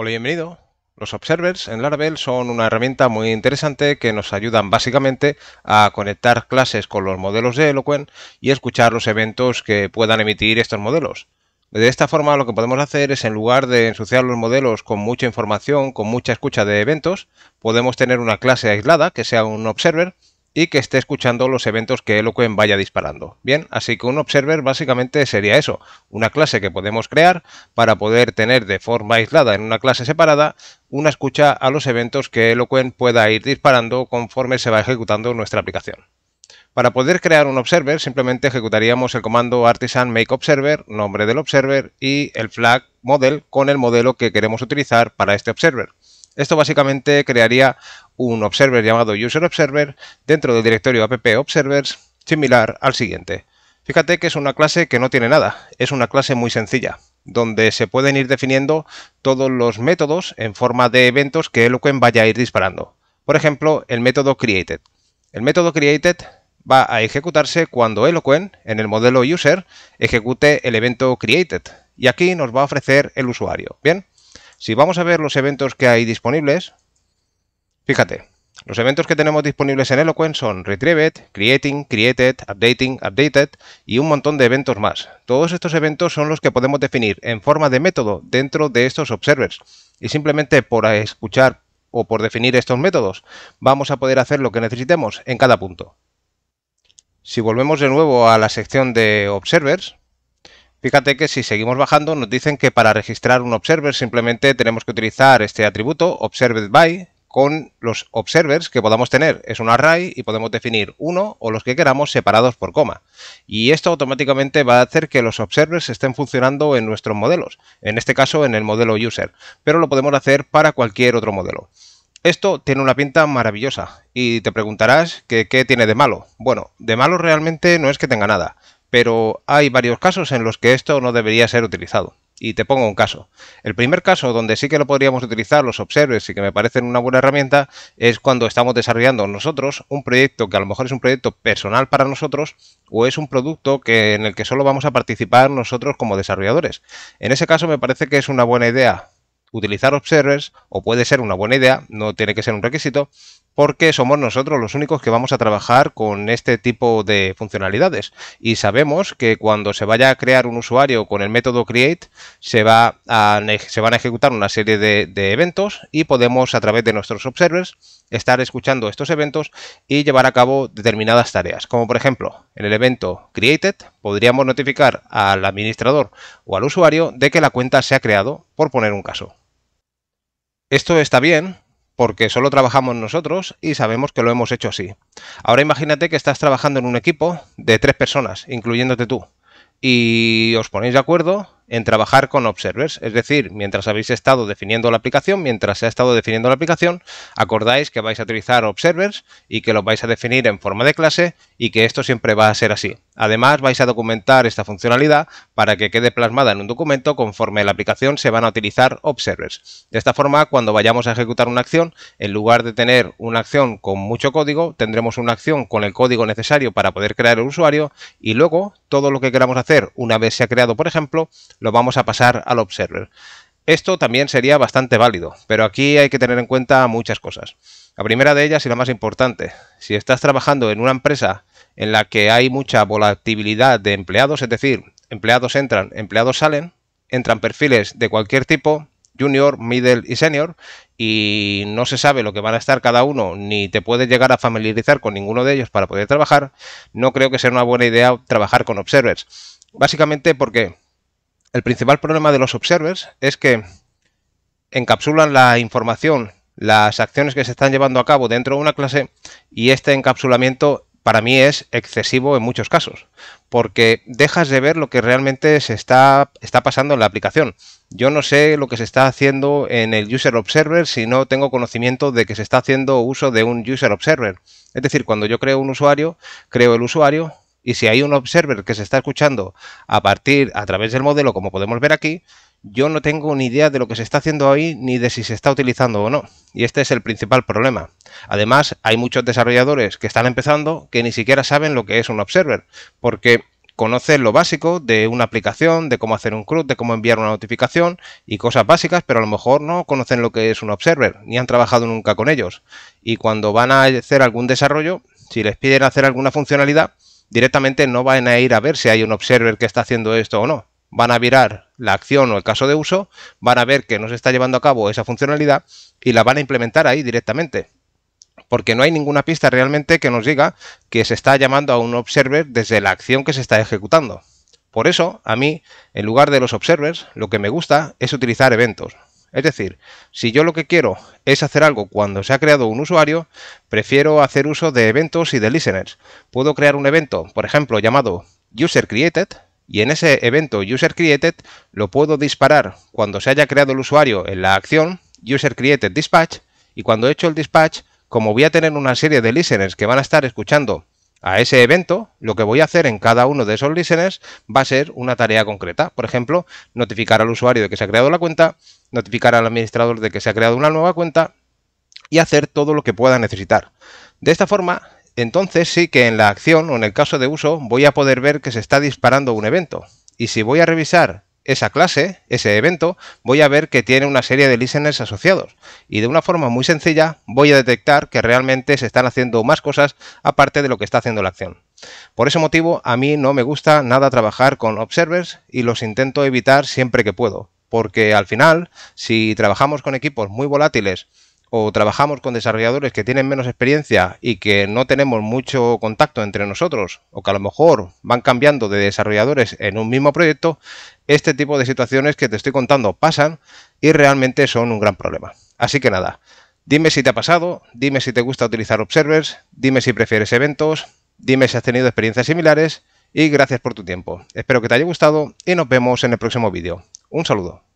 Hola bienvenido. Los observers en Laravel son una herramienta muy interesante que nos ayudan básicamente a conectar clases con los modelos de Eloquent y escuchar los eventos que puedan emitir estos modelos. De esta forma lo que podemos hacer es en lugar de ensuciar los modelos con mucha información, con mucha escucha de eventos, podemos tener una clase aislada que sea un observer y que esté escuchando los eventos que Eloquent vaya disparando. Bien, así que un observer básicamente sería eso, una clase que podemos crear para poder tener de forma aislada en una clase separada una escucha a los eventos que Eloquent pueda ir disparando conforme se va ejecutando nuestra aplicación. Para poder crear un observer simplemente ejecutaríamos el comando artisan make observer, nombre del observer y el flag model con el modelo que queremos utilizar para este observer. Esto básicamente crearía un observer llamado user observer dentro del directorio app observers similar al siguiente. Fíjate que es una clase que no tiene nada, es una clase muy sencilla, donde se pueden ir definiendo todos los métodos en forma de eventos que Eloquent vaya a ir disparando. Por ejemplo, el método created. El método created va a ejecutarse cuando Eloquent, en el modelo user, ejecute el evento created. Y aquí nos va a ofrecer el usuario. Bien, si vamos a ver los eventos que hay disponibles, fíjate, los eventos que tenemos disponibles en Eloquent son Retrieved, Creating, Created, Updating, Updated y un montón de eventos más. Todos estos eventos son los que podemos definir en forma de método dentro de estos observers. Y simplemente por escuchar o por definir estos métodos vamos a poder hacer lo que necesitemos en cada punto. Si volvemos de nuevo a la sección de observers, Fíjate que si seguimos bajando nos dicen que para registrar un observer simplemente tenemos que utilizar este atributo observedBy con los observers que podamos tener. Es un array y podemos definir uno o los que queramos separados por coma. Y esto automáticamente va a hacer que los observers estén funcionando en nuestros modelos. En este caso en el modelo user. Pero lo podemos hacer para cualquier otro modelo. Esto tiene una pinta maravillosa y te preguntarás que qué tiene de malo. Bueno, de malo realmente no es que tenga nada pero hay varios casos en los que esto no debería ser utilizado. Y te pongo un caso. El primer caso donde sí que lo podríamos utilizar los observers y que me parecen una buena herramienta es cuando estamos desarrollando nosotros un proyecto que a lo mejor es un proyecto personal para nosotros o es un producto que, en el que solo vamos a participar nosotros como desarrolladores. En ese caso me parece que es una buena idea utilizar observers o puede ser una buena idea, no tiene que ser un requisito, porque somos nosotros los únicos que vamos a trabajar con este tipo de funcionalidades. Y sabemos que cuando se vaya a crear un usuario con el método create, se, va a, se van a ejecutar una serie de, de eventos y podemos a través de nuestros observers estar escuchando estos eventos y llevar a cabo determinadas tareas. Como por ejemplo, en el evento created podríamos notificar al administrador o al usuario de que la cuenta se ha creado, por poner un caso. Esto está bien porque solo trabajamos nosotros y sabemos que lo hemos hecho así. Ahora imagínate que estás trabajando en un equipo de tres personas, incluyéndote tú, y os ponéis de acuerdo en trabajar con observers. Es decir, mientras habéis estado definiendo la aplicación, mientras se ha estado definiendo la aplicación, acordáis que vais a utilizar observers y que los vais a definir en forma de clase y que esto siempre va a ser así. Además, vais a documentar esta funcionalidad para que quede plasmada en un documento conforme la aplicación se van a utilizar observers. De esta forma, cuando vayamos a ejecutar una acción, en lugar de tener una acción con mucho código, tendremos una acción con el código necesario para poder crear el usuario y luego todo lo que queramos hacer una vez se ha creado, por ejemplo, lo vamos a pasar al observer. Esto también sería bastante válido, pero aquí hay que tener en cuenta muchas cosas. La primera de ellas y la más importante, si estás trabajando en una empresa en la que hay mucha volatilidad de empleados, es decir, empleados entran, empleados salen, entran perfiles de cualquier tipo, junior, middle y senior, y no se sabe lo que van a estar cada uno, ni te puedes llegar a familiarizar con ninguno de ellos para poder trabajar, no creo que sea una buena idea trabajar con observers. Básicamente porque el principal problema de los observers es que encapsulan la información, las acciones que se están llevando a cabo dentro de una clase y este encapsulamiento para mí es excesivo en muchos casos, porque dejas de ver lo que realmente se está, está pasando en la aplicación. Yo no sé lo que se está haciendo en el User Observer si no tengo conocimiento de que se está haciendo uso de un User Observer. Es decir, cuando yo creo un usuario, creo el usuario, y si hay un observer que se está escuchando a partir, a través del modelo, como podemos ver aquí, yo no tengo ni idea de lo que se está haciendo ahí ni de si se está utilizando o no. Y este es el principal problema. Además, hay muchos desarrolladores que están empezando que ni siquiera saben lo que es un observer, porque conocen lo básico de una aplicación, de cómo hacer un CRUD, de cómo enviar una notificación y cosas básicas, pero a lo mejor no conocen lo que es un observer, ni han trabajado nunca con ellos. Y cuando van a hacer algún desarrollo, si les piden hacer alguna funcionalidad, directamente no van a ir a ver si hay un observer que está haciendo esto o no. Van a mirar la acción o el caso de uso, van a ver que no se está llevando a cabo esa funcionalidad y la van a implementar ahí directamente porque no hay ninguna pista realmente que nos diga que se está llamando a un observer desde la acción que se está ejecutando. Por eso, a mí, en lugar de los observers, lo que me gusta es utilizar eventos. Es decir, si yo lo que quiero es hacer algo cuando se ha creado un usuario, prefiero hacer uso de eventos y de listeners. Puedo crear un evento, por ejemplo, llamado userCreated, y en ese evento userCreated lo puedo disparar cuando se haya creado el usuario en la acción userCreatedDispatch, y cuando he hecho el dispatch como voy a tener una serie de listeners que van a estar escuchando a ese evento, lo que voy a hacer en cada uno de esos listeners va a ser una tarea concreta. Por ejemplo, notificar al usuario de que se ha creado la cuenta, notificar al administrador de que se ha creado una nueva cuenta y hacer todo lo que pueda necesitar. De esta forma, entonces sí que en la acción o en el caso de uso voy a poder ver que se está disparando un evento. Y si voy a revisar esa clase, ese evento, voy a ver que tiene una serie de listeners asociados. Y de una forma muy sencilla voy a detectar que realmente se están haciendo más cosas aparte de lo que está haciendo la acción. Por ese motivo, a mí no me gusta nada trabajar con observers y los intento evitar siempre que puedo. Porque al final, si trabajamos con equipos muy volátiles o trabajamos con desarrolladores que tienen menos experiencia y que no tenemos mucho contacto entre nosotros, o que a lo mejor van cambiando de desarrolladores en un mismo proyecto, este tipo de situaciones que te estoy contando pasan y realmente son un gran problema. Así que nada, dime si te ha pasado, dime si te gusta utilizar observers, dime si prefieres eventos, dime si has tenido experiencias similares y gracias por tu tiempo. Espero que te haya gustado y nos vemos en el próximo vídeo. Un saludo.